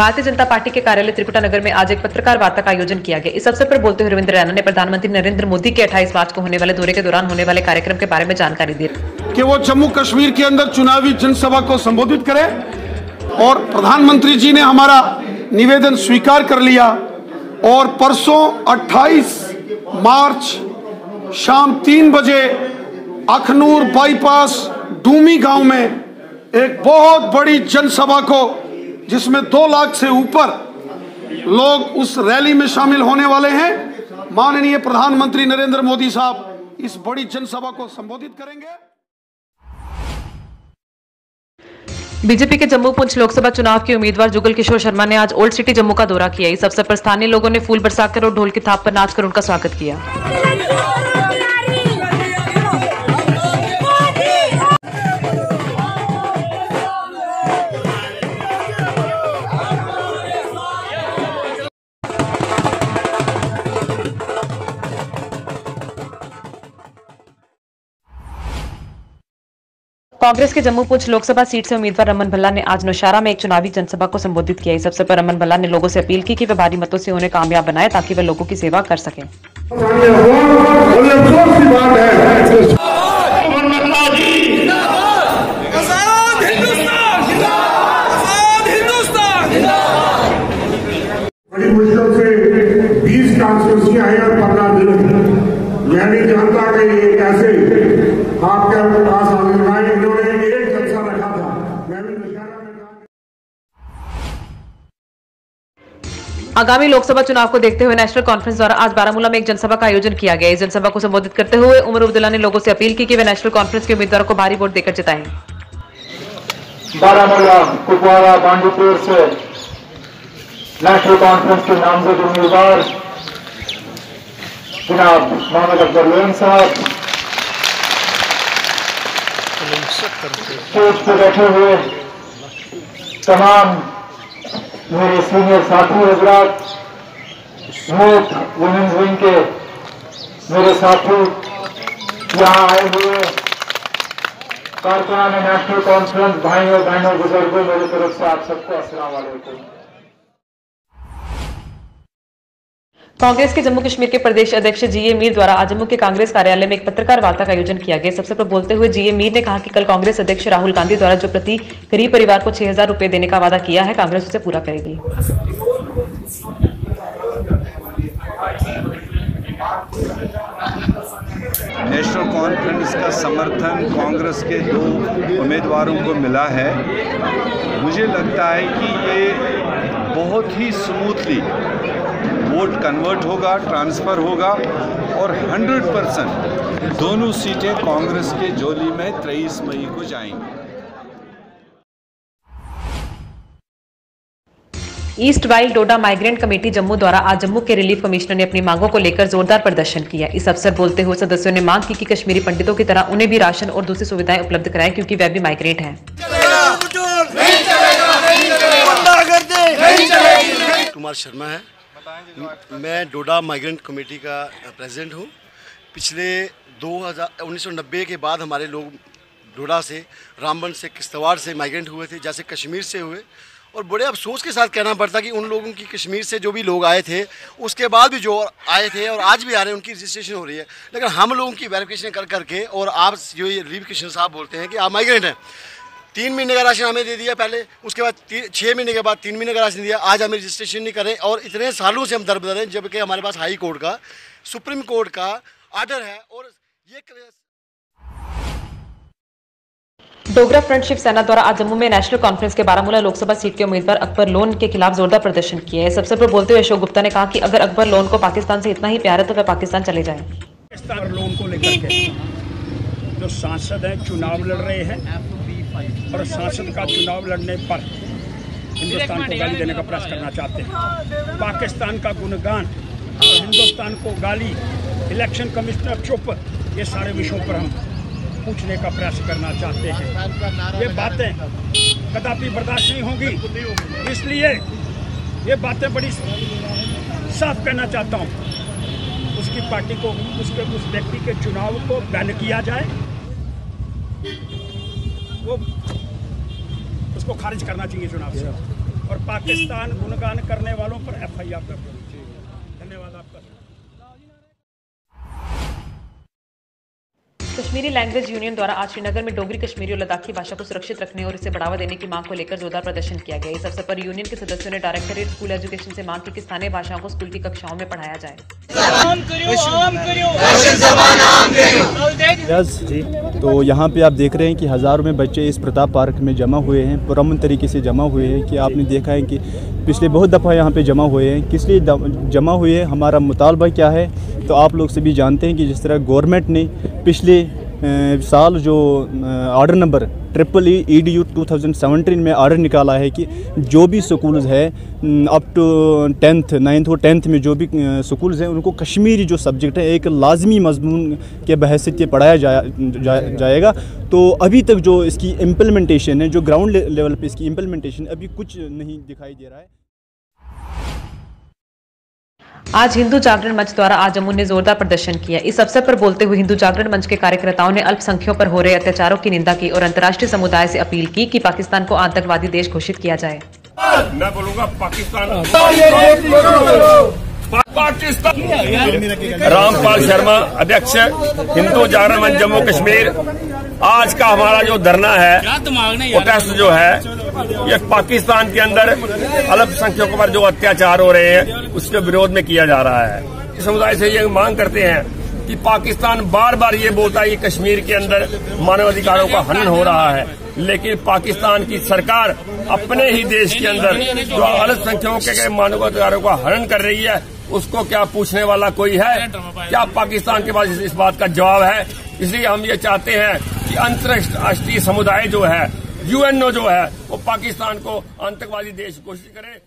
Bharatiya Janata party के कार्यालय त्रिकुटा नगर में आज एक पत्रकार वार्ता का आयोजन किया गया। इस अवसर पर बोलते हुए रविंद्र रैना ने प्रधानमंत्री नरेंद्र मोदी के 28 मार्च को होने वाले दौरे के दौरान होने वाले कार्यक्रम के बारे में जानकारी दी। कि वो जम्मू कश्मीर के अंदर चुनावी जनसभा को संबोधित करे और प्रधानमंत्री जी ने हमारा निवेदन स्वीकार कर लिया और परसों 28 मार्च शाम तीन बजे अखनूर बाईपास डूमी गाँव में एक बहुत बड़ी जनसभा को जिसमें दो लाख से ऊपर लोग उस रैली में शामिल होने वाले हैं। माननीय प्रधानमंत्री नरेंद्र मोदी साहब इस बड़ी जनसभा को संबोधित करेंगे। बीजेपी के जम्मू पुंछ लोकसभा चुनाव के उम्मीदवार जुगल किशोर शर्मा ने आज ओल्ड सिटी जम्मू का दौरा किया। इस अवसर पर स्थानीय लोगों ने फूल बरसाकर और ढोल की थाप पर नाचकर उनका स्वागत किया। कांग्रेस के जम्मू पुंछ लोकसभा सीट से उम्मीदवार रमन भल्ला ने आज नौशारा में एक चुनावी जनसभा को संबोधित किया। इस अवसर पर रमन भल्ला ने लोगों से अपील की कि वे भारी मतों से उन्हें कामयाब बनाए ताकि वे लोगों की सेवा कर सकें। और ये अफसोस की बात कि आज़ाद हिंदुस्तान आज़ाद हिंदुस्तान बड़ी मुश्किल से 20 कॉन्स्टिट्यूंसियाँ और पंद्रह दिन मैं नहीं जानता कि ये कैसे आपके पास आने आए इन्होंने एक जलसा रखा था मैं भी नौशहरा में था आगामी लोकसभा चुनाव को देखते हुए नेशनल कॉन्फ्रेंस द्वारा आज बारामूला में एक जनसभा का आयोजन किया गया। इस जनसभा को संबोधित करते हुए उमर अब्दुल्ला ने लोगों से अपील की कि वे नेशनल कॉन्फ्रेंस के उम्मीदवारों को भारी वोट देकर जिताएँ। बारामूला कुपवाड़ा बांडीपुर से नेशनल कॉन्फ्रेंस के नामजद उम्मीदवार जनाब मोहम्मद अकबर लोन साहब। स्टेज बैठे हुए तमाम मेरे सीनियर साथी हजरात यूथ वुमेन्स विंग के मेरे साथी यहाँ आए हुए कारकुनान नेशनल कॉन्फ्रेंस भाई और बहनों बुज़ुर्गों मेरी तरफ़ से आप सबको अस्सलाम कांग्रेस के जम्मू कश्मीर के प्रदेश अध्यक्ष जीए मीर द्वारा आज जम्मू के कांग्रेस कार्यालय में एक पत्रकार वार्ता का आयोजन किया गया। इस अवसर पर बोलते हुए जीए मीर ने कहा कि कल कांग्रेस अध्यक्ष राहुल गांधी द्वारा जो प्रति गरीब परिवार को छह हज़ार रुपए देने का वादा किया है, कांग्रेस उसे पूरा करेगी। नेशनल कॉन्फ्रेंस का समर्थन कांग्रेस के दो उम्मीदवारों को मिला है। मुझे लगता है कि ये बहुत ही स्मूथली वोट कन्वर्ट होगा ट्रांसफ़र होगा और 100 परसेंट दोनों सीटें कांग्रेस के जोली में 23 मई को जाएँगी। ईस्ट वाइल्ड डोडा माइग्रेंट कमेटी जम्मू द्वारा आज जम्मू के रिलीफ कमिश्नर ने अपनी मांगों को लेकर जोरदार प्रदर्शन किया। इस अवसर बोलते हुए सदस्यों ने मांग की कि कश्मीरी पंडितों की तरह उन्हें भी राशन और दूसरी सुविधाएँ उपलब्ध कराएँ क्योंकि वह भी माइग्रेंट हैं। कुमार शर्मा है। मैं डोडा माइग्रेंट कमेटी का प्रेसिडेंट हूँ। पिछले 2000 1990 के बाद हमारे लोग डोडा से, रामबन से, किश्तवाड़ से माइग्रेंट हुए थे, जैसे कश्मीर से हुए। और बड़े अफसोस के साथ कहना पड़ता कि उन लोगों की कश्मीर से जो भी लोग आए थे, उसके बाद भी जो आए थे और आज भी आ रहे हैं, उनकी रजिस्ट्रेशन हो रही है। लेकिन हम लोगों की वेरिफिकेशन कर, करके और आप जो ये रिलीफ किशन साहब बोलते हैं कि आप माइग्रेंट हैं। तीन महीने का राशन हमें दे दिया पहले उसके बाद छः महीने के बाद तीन महीने का राशन दिया। आज हमें रजिस्ट्रेशन नहीं करें और इतने सालों से हम दर बदर हैं जबकि हमारे पास हाई कोर्ट का सुप्रीम कोर्ट का आर्डर है और ये डोगरा फ्रंट शिवसेना द्वारा आज जम्मू में नेशनल कॉन्फ्रेंस के बारामूला लोकसभा सीट के उम्मीदवार अकबर लोन के खिलाफ जोरदार प्रदर्शन किया है। इस अवसर पर बोलते हुए अशोक गुप्ता ने कहा कि अगर अकबर लोन को पाकिस्तान से इतना ही प्यार है तो वह पाकिस्तान चले जाए। लोन को लेकर जो सांसद हैं चुनाव लड़ रहे हैं। और सांसद का चुनाव लड़ने पर हिंदुस्तान को गाली देने का प्रयास करना चाहते हैं। पाकिस्तान का गुणगान और हिंदुस्तान को गाली, इलेक्शन कमिश्नर चुप, ये सारे विषयों पर हम पूछने का प्रयास करना चाहते हैं। ये बातें कदापि बर्दाश्त नहीं होंगी। इसलिए ये बातें बड़ी साफ़ कहना चाहता हूँ। उसकी पार्टी को, उसके, उस व्यक्ति के चुनाव को बैन किया जाए। वो उसको खारिज करना चाहिए चुनाव से। और पाकिस्तान गुणगान करने वालों पर एफ़ आई आर दर्ज होनी चाहिए। धन्यवाद आपका। कश्मीरी लैंग्वेज यूनियन द्वारा आज श्रीनगर में डोगरी कश्मीरी और लद्दाखी भाषा को सुरक्षित रखने और इसे बढ़ावा देने की मांग को लेकर जोरदार प्रदर्शन किया गया इस अवसर पर यूनियन के सदस्यों ने डायरेक्टरेट स्कूल एजुकेशन से मांग की कि स्थानीय भाषाओं को स्कूल की कक्षाओं में पढ़ाया जाए। तो यहाँ पे आप देख रहे हैं कि हज़ारों में बच्चे इस प्रताप पार्क में जमा हुए हैं पुरमन तरीके से जमा हुए हैं कि आपने देखा है कि पिछले बहुत दफ़ा यहाँ पे जमा हुए हैं। किस लिए जमा हुए हैं? हमारा मुतालबा क्या है? तो आप लोग सभी जानते हैं कि जिस तरह गवर्नमेंट ने पिछले साल जो order number triple E E D U two thousand seventeen में ऑर्डर निकाला है कि जो भी स्कूल्स है अप टू टेंथ नाइन्थ और टेंथ में जो भी स्कूल्स हैं उनको कश्मीरी जो सब्जेक्ट है एक लाजमी मजमून के बहसीत पढ़ाया जा, जा, जाएगा। तो अभी तक जो इसकी इम्प्लीमेंटेशन है जो ग्राउंड लेवल पे इसकी इम्प्लीमेंटेशन अभी कुछ नहीं दिखाई दे रहा है। आज हिंदू जागरण मंच द्वारा आज जम्मू ने जोरदार प्रदर्शन किया। इस अवसर पर बोलते हुए हिंदू जागरण मंच के कार्यकर्ताओं ने अल्पसंख्यकों पर हो रहे अत्याचारों की निंदा की और अंतर्राष्ट्रीय समुदाय से अपील की कि पाकिस्तान को आतंकवादी देश घोषित किया जाए। मैं बोलूँगा पाकिस्तान पाकिस्तान रामपाल शर्मा अध्यक्ष हिंदू जागरण मंच जम्मू कश्मीर। आज का हमारा जो धरना है प्रोटेस्ट जो है ये पाकिस्तान के अंदर अल्पसंख्यकों पर जो अत्याचार हो रहे हैं, उसके विरोध में किया जा रहा है। समुदाय से ये मांग करते हैं कि पाकिस्तान बार बार ये बोलता है कि कश्मीर के अंदर मानवाधिकारों का हनन हो रहा है। लेकिन पाकिस्तान की सरकार अपने ही देश के अंदर जो अल्पसंख्यकों के मानवाधिकारों का हनन कर रही है, उसको क्या पूछने वाला कोई है? क्या पाकिस्तान के पास इस बात का जवाब है? इसलिए हम ये चाहते हैं कि अंतर्राष्ट्रीय समुदाय जो है यूएनओ जो है वो पाकिस्तान को आतंकवादी देश घोषित करे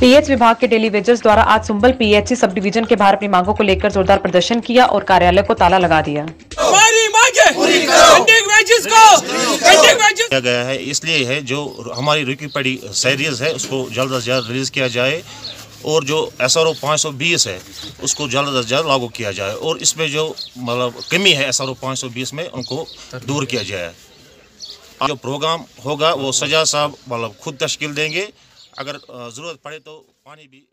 पीएच विभाग के डेली वेजर्स द्वारा आज सुंबल पीएचसी सब डिवीज़न के बाहर अपनी मांगों को लेकर जोरदार प्रदर्शन किया और कार्यालय को ताला लगा दिया। किया गया है इसलिए है जो हमारी रुकी पड़ी सैरियज है उसको जल्द अज जल्द रिलीज़ किया जाए। और जो एस आर ओ पाँच सौ बीस है, उसको जल्द अज जल्द लागू किया जाए और इसमें जो मतलब कमी है एस आर ओ पाँच सौ बीस में, उनको दूर किया जाए। जो प्रोग्राम होगा, वो सजा साहब मतलब खुद तश्कील देंगे। अगर ज़रूरत पड़े तो पानी भी